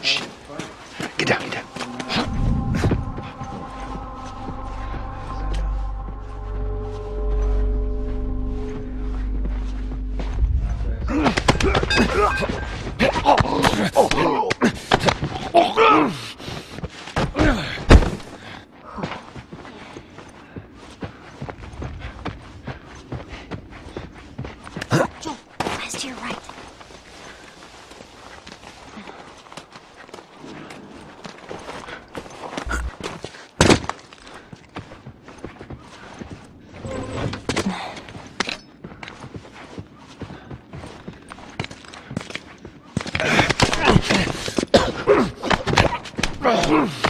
Oh, Oof!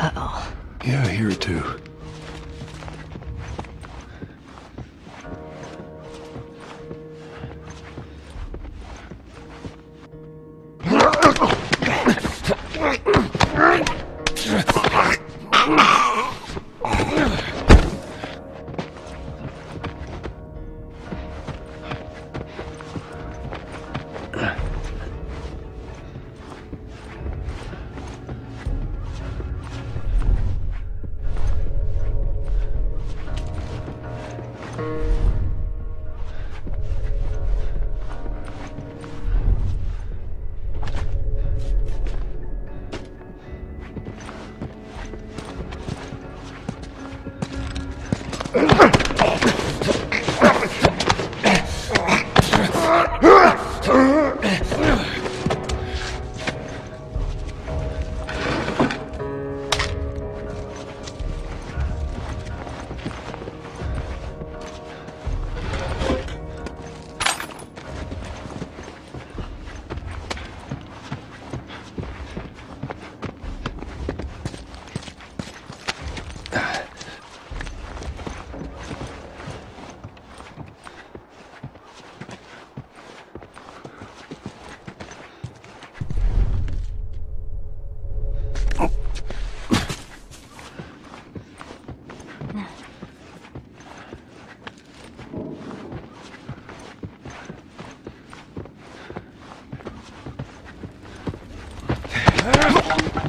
Uh-oh. Yeah, I hear it too. Ugh!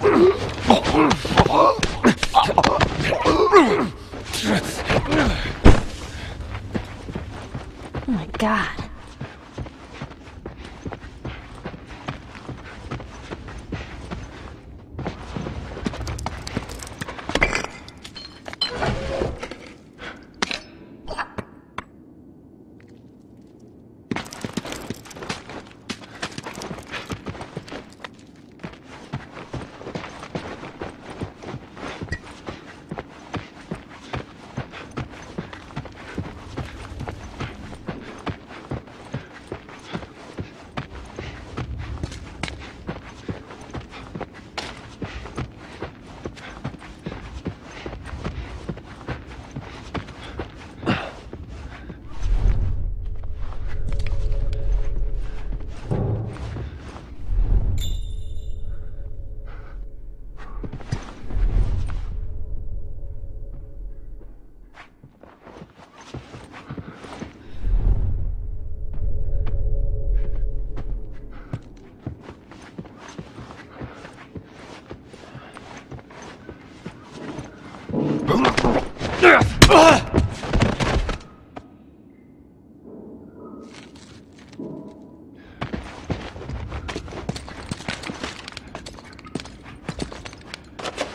Oh my god.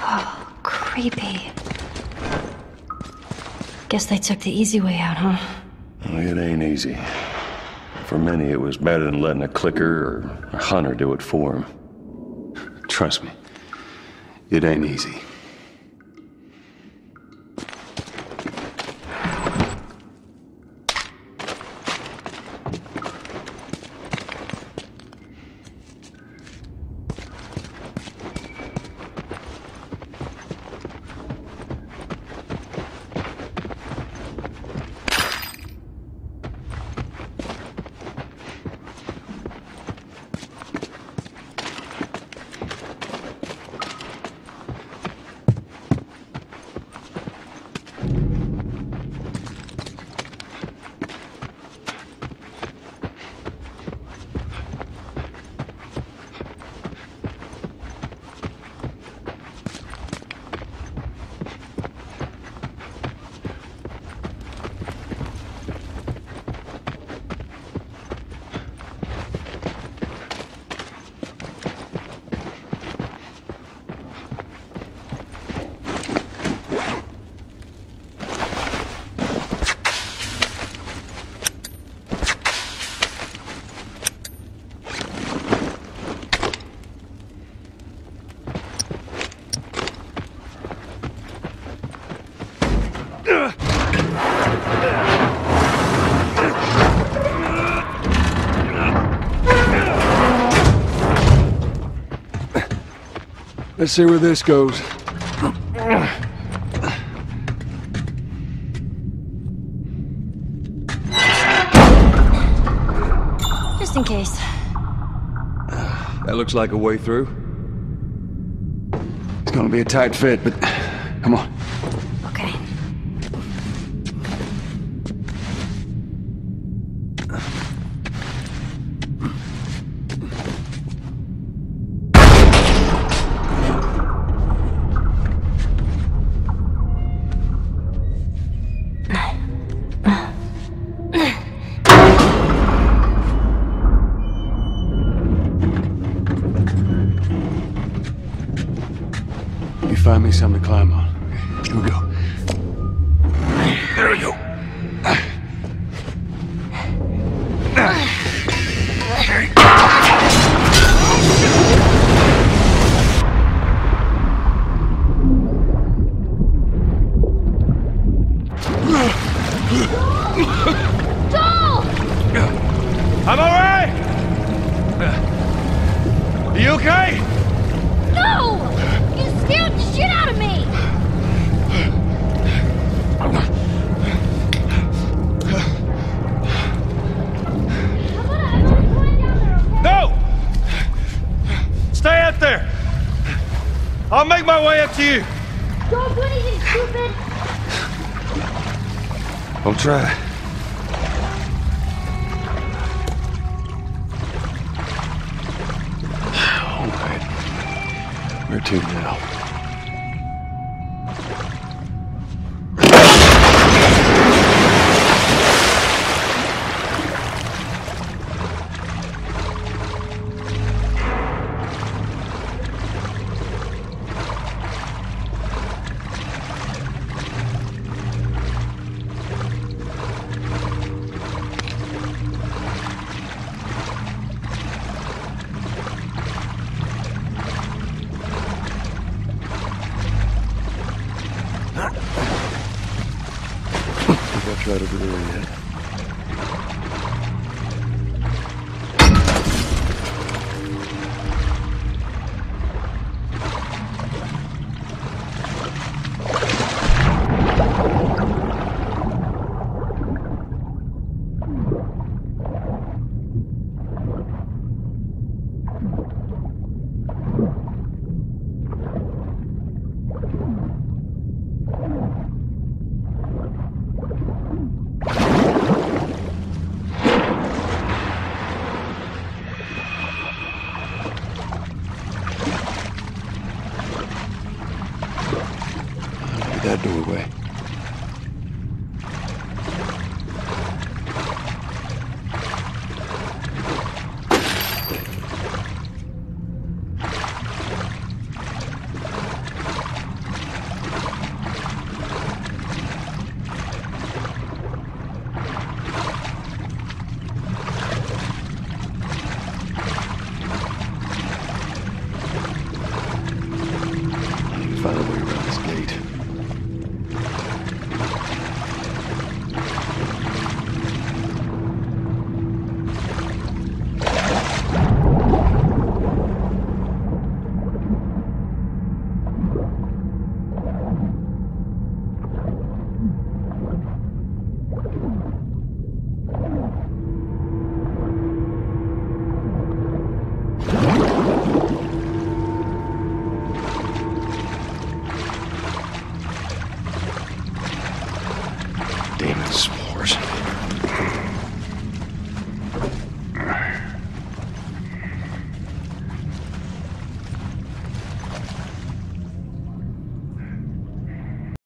Oh, creepy. Guess they took the easy way out, huh? It ain't easy. For many, it was better than letting a clicker or a hunter do it for them. Trust me, it ain't easy. Let's see where this goes. Just in case. That looks like a way through. It's gonna be a tight fit, but come on. Something to climb on. Here we go. There we go. I'm all right. You okay? Stay up there. I'll make my way up to you. Don't do anything stupid! I'll try. All right. Where to now? Much right over there yet. Need